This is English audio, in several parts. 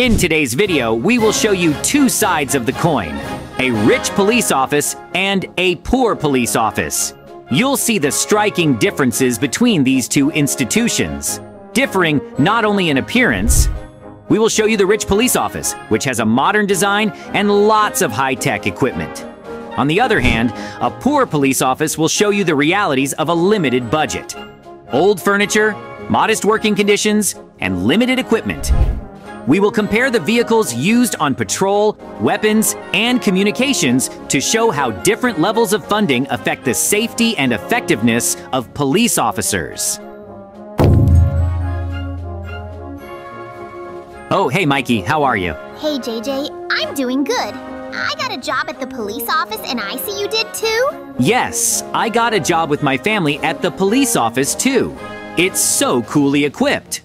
In today's video, we will show you two sides of the coin, a rich police office and a poor police office. You'll see the striking differences between these two institutions, differing not only in appearance, we will show you the rich police office, which has a modern design and lots of high-tech equipment. On the other hand, a poor police office will show you the realities of a limited budget. Old furniture, modest working conditions, and limited equipment. We will compare the vehicles used on patrol, weapons, and communications to show how different levels of funding affect the safety and effectiveness of police officers. Oh, hey Mikey, how are you? Hey JJ, I'm doing good. I got a job at the police office and I see you did too? Yes, I got a job with my family at the police office too. It's so coolly equipped.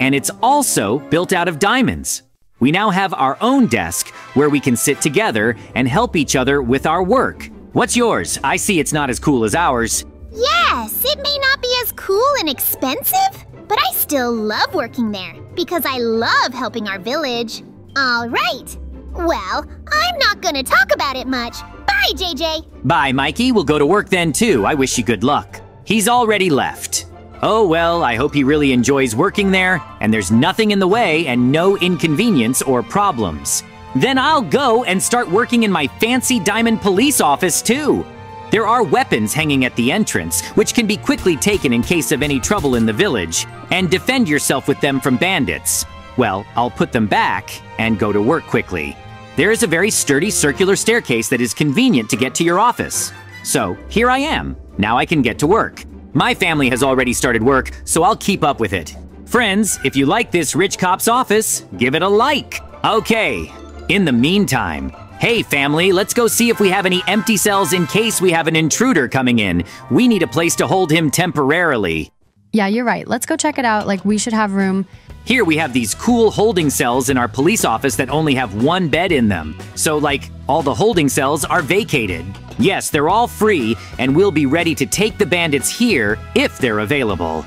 And it's also built out of diamonds. We now have our own desk where we can sit together and help each other with our work. What's yours? I see it's not as cool as ours. Yes, it may not be as cool and expensive, but I still love working there because I love helping our village. All right. Well, I'm not gonna talk about it much. Bye, JJ. Bye, Mikey. We'll go to work then too. I wish you good luck. He's already left. Oh well, I hope he really enjoys working there, and there's nothing in the way and no inconvenience or problems. Then I'll go and start working in my fancy diamond police office too. There are weapons hanging at the entrance, which can be quickly taken in case of any trouble in the village, and defend yourself with them from bandits. Well, I'll put them back and go to work quickly. There is a very sturdy circular staircase that is convenient to get to your office. So, here I am. Now I can get to work. My family has already started work, so I'll keep up with it. Friends, if you like this rich cop's office, give it a like. Okay, in the meantime, hey family, let's go see if we have any empty cells in case we have an intruder coming in. We need a place to hold him temporarily. Yeah, you're right. Let's go check it out. Like, we should have room. Here we have these cool holding cells in our police office that only have one bed in them. So, like, all the holding cells are vacated. Yes, they're all free, and we'll be ready to take the bandits here if they're available.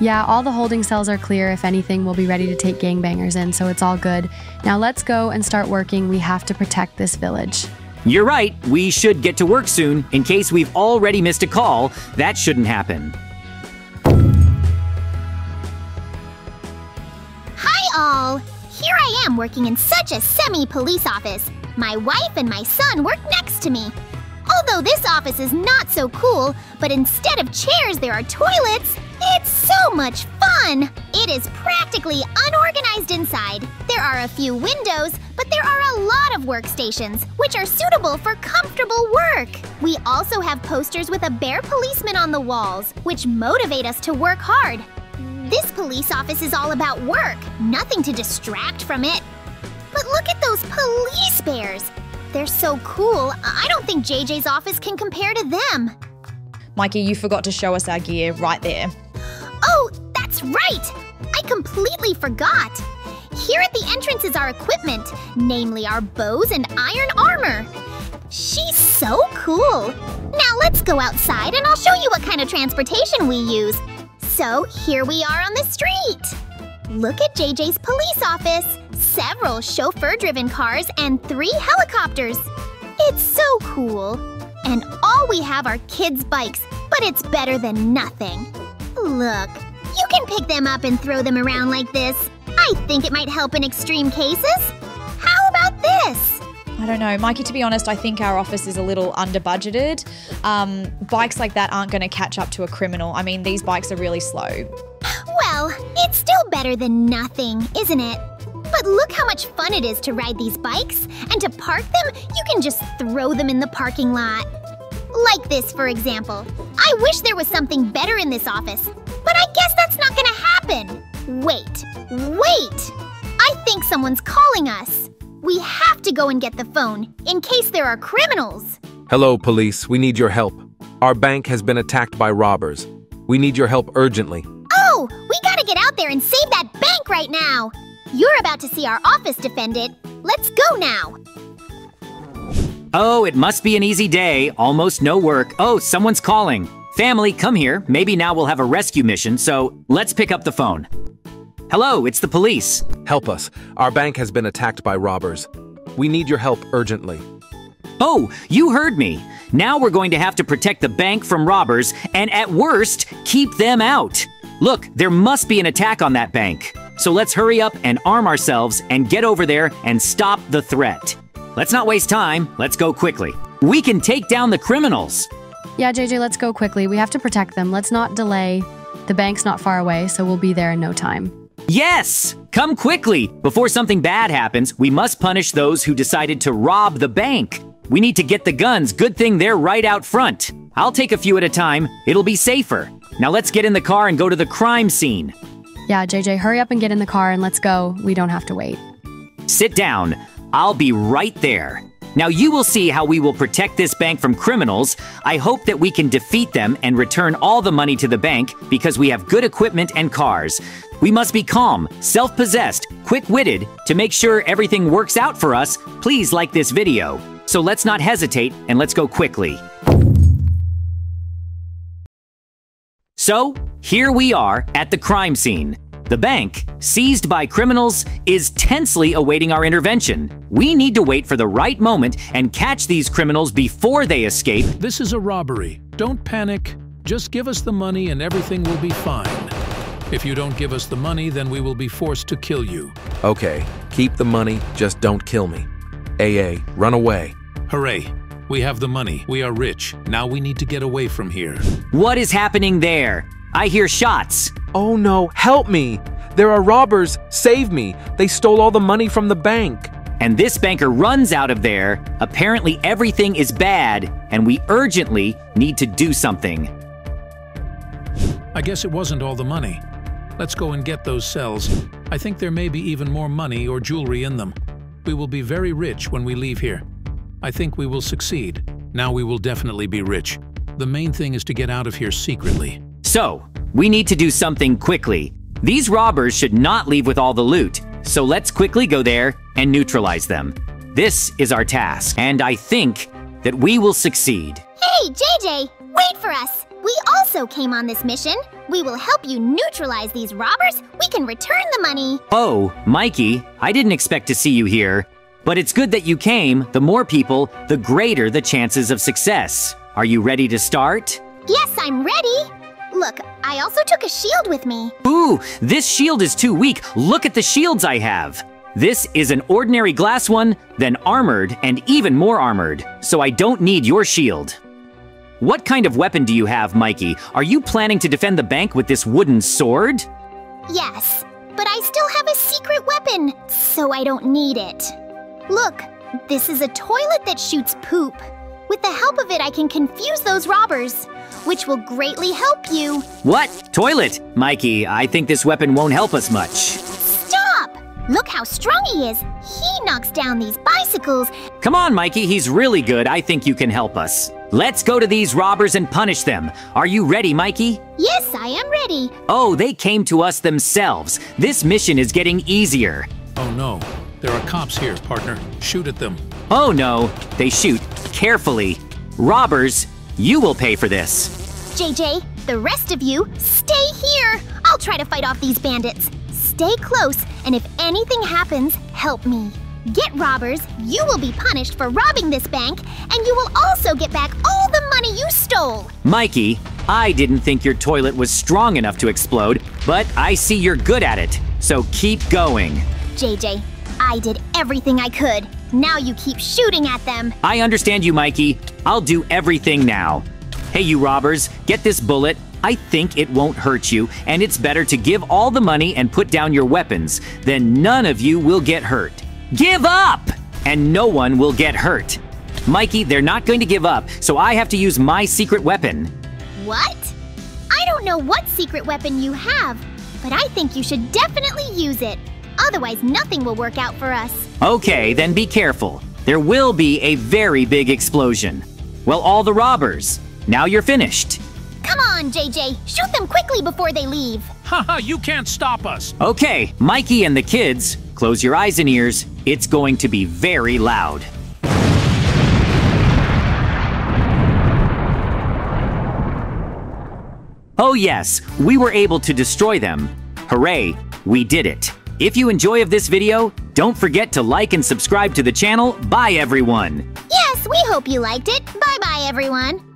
Yeah, all the holding cells are clear. If anything, we'll be ready to take gangbangers in, so it's all good. Now let's go and start working. We have to protect this village. You're right, we should get to work soon. In case we've already missed a call, that shouldn't happen. Hi, all. Here I am working in such a semi police office. My wife and my son work next to me. Although this office is not so cool, but instead of chairs, there are toilets, it's so much fun! It is practically unorganized inside. There are a few windows, but there are a lot of workstations, which are suitable for comfortable work. We also have posters with a bear policeman on the walls, which motivate us to work hard. This police office is all about work, nothing to distract from it. But look at those police bears! They're so cool, I don't think JJ's office can compare to them. Mikey, you forgot to show us our gear right there. Oh, that's right! I completely forgot! Here at the entrance is our equipment, namely our bows and iron armor. She's so cool! Now let's go outside and I'll show you what kind of transportation we use. So here we are on the street. Look at JJ's police office several chauffeur-driven cars and three helicopters. It's so cool. And all we have are kids' bikes, but it's better than nothing. Look, you can pick them up and throw them around like this. I think it might help in extreme cases. How about this? I don't know, Mikey. To be honest, I think our office is a little under budgeted. Um, bikes like that aren't going to catch up to a criminal. I mean, these bikes are really slow. Well, it's still better than nothing, isn't it? But look how much fun it is to ride these bikes. And to park them, you can just throw them in the parking lot. Like this, for example. I wish there was something better in this office, but I guess that's not gonna happen. Wait, wait! I think someone's calling us. We have to go and get the phone, in case there are criminals. Hello, police. We need your help. Our bank has been attacked by robbers. We need your help urgently. Oh, we gotta get out there and save that bank right now! You're about to see our office defended. Let's go now. Oh, it must be an easy day. Almost no work. Oh, someone's calling. Family, come here. Maybe now we'll have a rescue mission, so let's pick up the phone. Hello, it's the police. Help us. Our bank has been attacked by robbers. We need your help urgently. Oh, you heard me. Now we're going to have to protect the bank from robbers and, at worst, keep them out. Look, there must be an attack on that bank. So let's hurry up and arm ourselves and get over there and stop the threat. Let's not waste time. Let's go quickly. We can take down the criminals. Yeah, JJ, let's go quickly. We have to protect them. Let's not delay. The bank's not far away, so we'll be there in no time. Yes! Come quickly! Before something bad happens, we must punish those who decided to rob the bank. We need to get the guns. Good thing they're right out front. I'll take a few at a time. It'll be safer. Now let's get in the car and go to the crime scene. Yeah, JJ, hurry up and get in the car and let's go. We don't have to wait. Sit down. I'll be right there. Now you will see how we will protect this bank from criminals. I hope that we can defeat them and return all the money to the bank because we have good equipment and cars. We must be calm, self-possessed, quick-witted to make sure everything works out for us. Please like this video. So let's not hesitate and let's go quickly. So, here we are at the crime scene. The bank, seized by criminals, is tensely awaiting our intervention. We need to wait for the right moment and catch these criminals before they escape. This is a robbery. Don't panic. Just give us the money and everything will be fine. If you don't give us the money, then we will be forced to kill you. Okay, keep the money, just don't kill me. AA, run away. Hooray! We have the money. We are rich. Now we need to get away from here. What is happening there? I hear shots. Oh no, help me! There are robbers! Save me! They stole all the money from the bank! And this banker runs out of there. Apparently, everything is bad, and we urgently need to do something. I guess it wasn't all the money. Let's go and get those cells. I think there may be even more money or jewelry in them. We will be very rich when we leave here. I think we will succeed. Now we will definitely be rich. The main thing is to get out of here secretly. So, we need to do something quickly. These robbers should not leave with all the loot, so let's quickly go there and neutralize them. This is our task, and I think that we will succeed. Hey, JJ, wait for us. We also came on this mission. We will help you neutralize these robbers. We can return the money. Oh, Mikey, I didn't expect to see you here. But it's good that you came. The more people, the greater the chances of success. Are you ready to start? Yes, I'm ready. Look, I also took a shield with me. Ooh, this shield is too weak. Look at the shields I have. This is an ordinary glass one, then armored and even more armored, so I don't need your shield. What kind of weapon do you have, Mikey? Are you planning to defend the bank with this wooden sword? Yes, but I still have a secret weapon, so I don't need it. Look, this is a toilet that shoots poop. With the help of it, I can confuse those robbers, which will greatly help you. What? Toilet? Mikey, I think this weapon won't help us much. Stop! Look how strong he is. He knocks down these bicycles. Come on, Mikey, he's really good. I think you can help us. Let's go to these robbers and punish them. Are you ready, Mikey? Yes, I am ready. Oh, they came to us themselves. This mission is getting easier. Oh no, there are cops here, partner. Shoot at them. Oh no, they shoot. Carefully. Robbers, you will pay for this. JJ, the rest of you, stay here. I'll try to fight off these bandits. Stay close, and if anything happens, help me. Get robbers, you will be punished for robbing this bank, and you will also get back all the money you stole. Mikey, I didn't think your toilet was strong enough to explode, but I see you're good at it. So keep going. JJ, I did everything I could. Now you keep shooting at them. I understand you, Mikey. I'll do everything now. Hey, you robbers, get this bullet. I think it won't hurt you, and it's better to give all the money and put down your weapons. Then none of you will get hurt. Give up! And no one will get hurt. Mikey, they're not going to give up, so I have to use my secret weapon. What? I don't know what secret weapon you have, but I think you should definitely use it. Otherwise, nothing will work out for us. Okay, then be careful. There will be a very big explosion. Well, all the robbers, now you're finished. Come on, JJ, shoot them quickly before they leave. Haha, you can't stop us. Okay, Mikey and the kids, close your eyes and ears. It's going to be very loud. Oh, yes, we were able to destroy them. Hooray! We did it. If you enjoy of this video, don't forget to like and subscribe to the channel. Bye everyone! Yes, we hope you liked it. Bye bye, everyone.